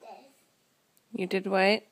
this. You did what?